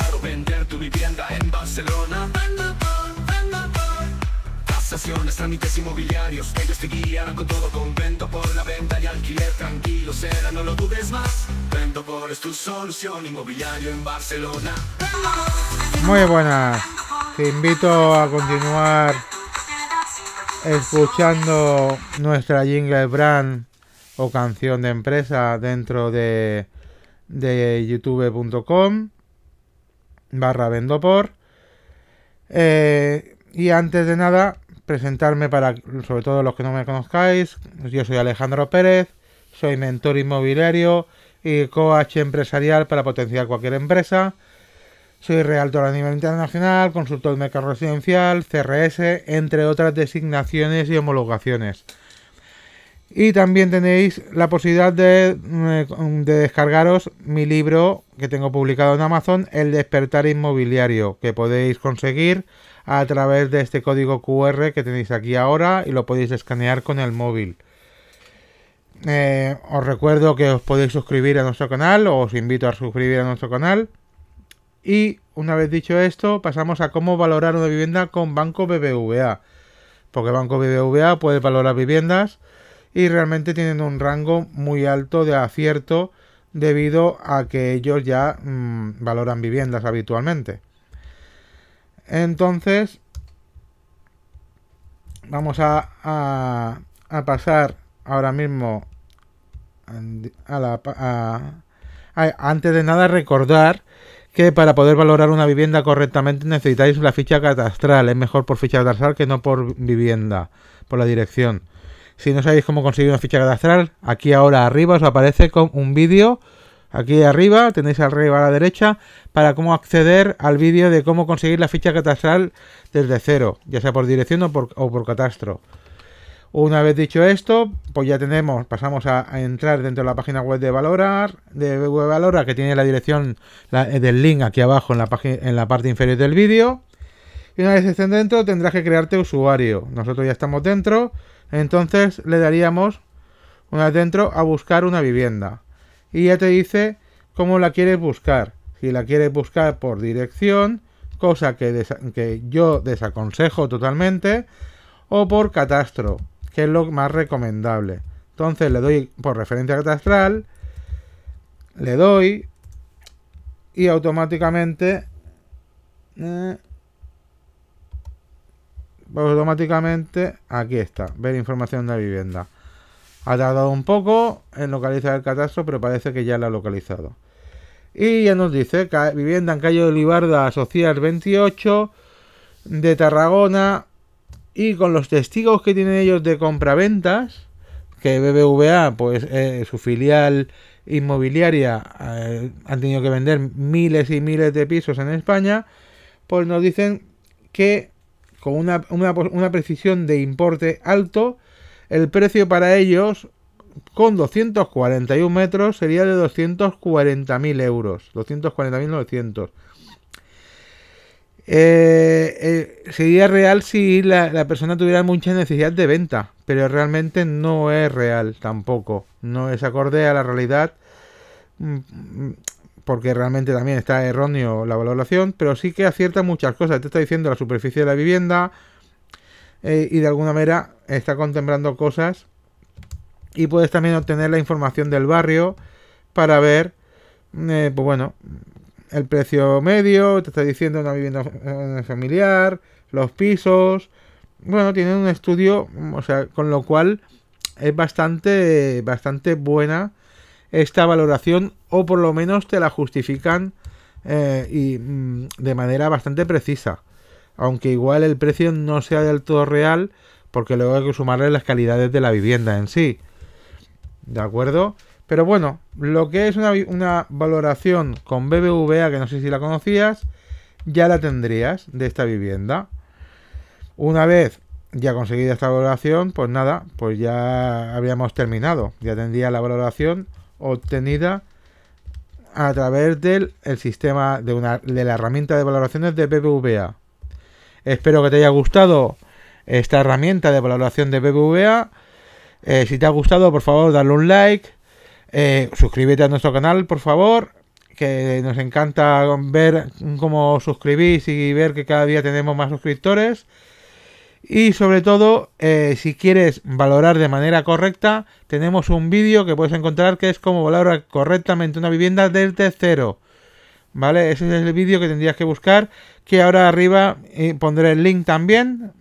comprar o vender tu vivienda en Barcelona. Tasaciones, trámites inmobiliarios, ellos te guían con todo con Vendopol, la venta y alquiler tranquilo será, no lo dudes más. Vendopol es tu solución inmobiliario en Barcelona. Muy buenas. Te invito a continuar escuchando nuestra jingle brand o canción de empresa dentro de, de youtube.com barra vendopor. Eh, y antes de nada, presentarme para, sobre todo los que no me conozcáis, yo soy Alejandro Pérez, soy mentor inmobiliario y coach empresarial para potenciar cualquier empresa. Soy realtor a nivel internacional, consultor de mercado residencial, CRS, entre otras designaciones y homologaciones. Y también tenéis la posibilidad de, eh, de, descargaros mi libro que tengo publicado en Amazon, El despertar inmobiliario, que podéis conseguir a través de este código QR que tenéis aquí ahora y lo podéis escanear con el móvil. Eh, os recuerdo que os podéis suscribir a nuestro canal, o os invito a suscribir a nuestro canal. Y una vez dicho esto, pasamos a cómo valorar una vivienda con Banco BBVA. Porque Banco BBVA puede valorar viviendas y realmente tienen un rango muy alto de acierto debido a que ellos ya mmm, valoran viviendas habitualmente. Entonces, vamos a, pasar ahora mismo antes de nada recordar que para poder valorar una vivienda correctamente necesitáis la ficha catastral. Es mejor por ficha catastral que no por vivienda, por la dirección. Si no sabéis cómo conseguir una ficha catastral, aquí ahora arriba os aparece con un vídeo. Aquí arriba, tenéis arriba a la derecha, para cómo acceder al vídeo de cómo conseguir la ficha catastral desde cero, ya sea por dirección o por, catastro. Una vez dicho esto, pues ya tenemos, pasamos a, entrar dentro de la página web de Valorar, de web Valora, que tiene la dirección la, del link aquí abajo en la, en la parte inferior del vídeo. Y una vez estén dentro, tendrás que crearte usuario. Nosotros ya estamos dentro, entonces le daríamos, una vez dentro, a buscar una vivienda. Y ya te dice cómo la quieres buscar. Si la quieres buscar por dirección, cosa que, que yo desaconsejo totalmente, o por catastro que es lo más recomendable. Entonces le doy por referencia catastral, le doy y automáticamente eh, automáticamente aquí está, ver información de vivienda. Ha tardado un poco en localizar el catastro, pero parece que ya la ha localizado. Y ya nos dice, vivienda en calle Olivarda Social 28 de Tarragona, y con los testigos que tienen ellos de compraventas, que BBVA, pues eh, su filial inmobiliaria, eh, han tenido que vender miles y miles de pisos en España, pues nos dicen que con una, una, precisión de importe alto, el precio para ellos con 241 metros sería de 240.000 euros, 240.900. Eh, eh, sería real si la, la, persona tuviera mucha necesidad de venta, pero realmente no es real tampoco. No es acorde a la realidad, mm, porque realmente también está erróneo la valoración, pero sí que acierta muchas cosas. Te está diciendo la superficie de la vivienda eh, y de alguna manera está contemplando cosas. Y puedes también obtener la información del barrio para ver, eh, pues bueno, el precio medio, te está diciendo una vivienda familiar, los pisos. Bueno, tienen un estudio, o sea, con lo cual es bastante, bastante buena esta valoración, o por lo menos te la justifican eh, y mm, de manera bastante precisa. Aunque igual el precio no sea del todo real, porque luego hay que sumarle las calidades de la vivienda en sí. ¿De acuerdo? Pero bueno, lo que es una, una, valoración con BBVA, que no sé si la conocías, ya la tendrías de esta vivienda. Una vez ya conseguida esta valoración, pues nada, pues ya habríamos terminado. Ya tendría la valoración obtenida a través del el sistema de, una, de la herramienta de valoraciones de BBVA. Espero que te haya gustado esta herramienta de valoración de BBVA. Eh, si te ha gustado, por favor, dale un like Eh, suscríbete a nuestro canal, por favor, que nos encanta ver cómo suscribís y ver que cada día tenemos más suscriptores. Y sobre todo, eh, si quieres valorar de manera correcta, tenemos un vídeo que puedes encontrar que es cómo valorar correctamente una vivienda desde cero. ¿Vale? Ese es el vídeo que tendrías que buscar, que ahora arriba eh, pondré el link también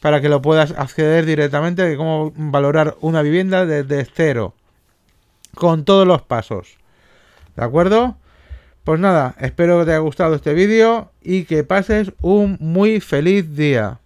para que lo puedas acceder directamente de cómo valorar una vivienda desde cero. Con todos los pasos. ¿De acuerdo? Pues nada, espero que te haya gustado este vídeo y que pases un muy feliz día.